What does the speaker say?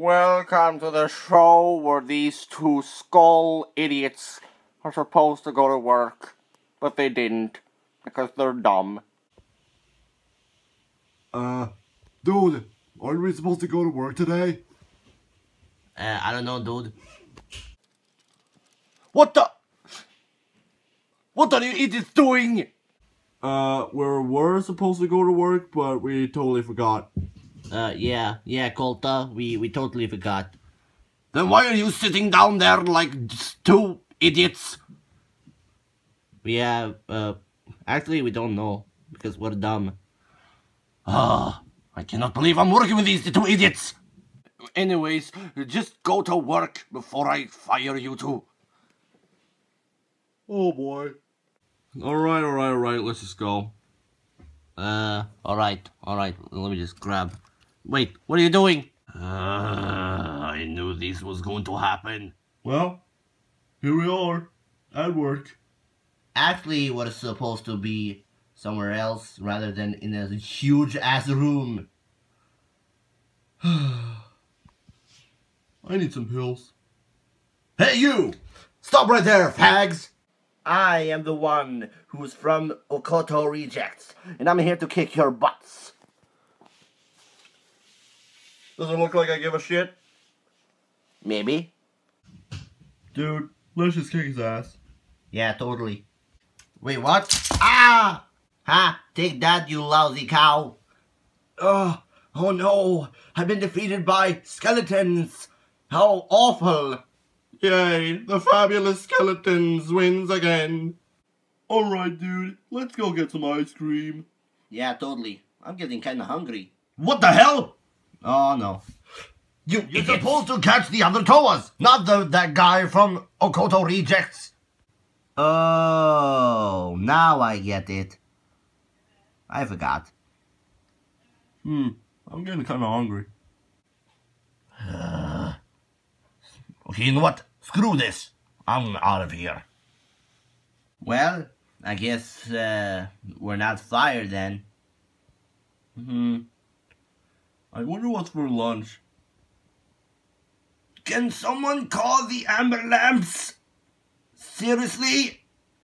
Welcome to the show where these two skull idiots are supposed to go to work, but they didn't because they're dumb. Uh, dude, aren't we supposed to go to work today? Uh, I don't know, dude. What the? What are you idiots doing? Uh, we were supposed to go to work, but we totally forgot. Uh, yeah, yeah, Kulta, we, we totally forgot. Then why are you sitting down there like two idiots? We have, uh, actually we don't know, because we're dumb. Ah, I cannot believe I'm working with these two idiots. Anyways, just go to work before I fire you two. Oh boy. Alright, alright, alright, let's just go. Uh, alright, alright, let me just grab. Wait, what are you doing? Uh, I knew this was going to happen. Well, here we are, at work. Actually, what is supposed to be somewhere else rather than in a huge ass room. I need some pills. Hey you! Stop right there, fags! I am the one who's from Okoto Rejects, and I'm here to kick your butts. Does it look like I give a shit? Maybe. Dude, let's just kick his ass. Yeah, totally. Wait, what? Ah! Ha! Take that, you lousy cow! Oh, oh no! I've been defeated by skeletons! How awful! Yay, the fabulous skeletons wins again. Alright, dude, let's go get some ice cream. Yeah, totally. I'm getting kinda hungry. What the hell? Oh, no. You, you're supposed to catch the other Toas, not the that guy from Okoto Rejects. Oh, now I get it. I forgot. Hmm, I'm getting kinda hungry. Okay, you know what? Screw this. I'm out of here. Well, I guess, uh, we're not fired then. Hmm. I wonder what's for lunch. Can someone call the amber lamps? Seriously?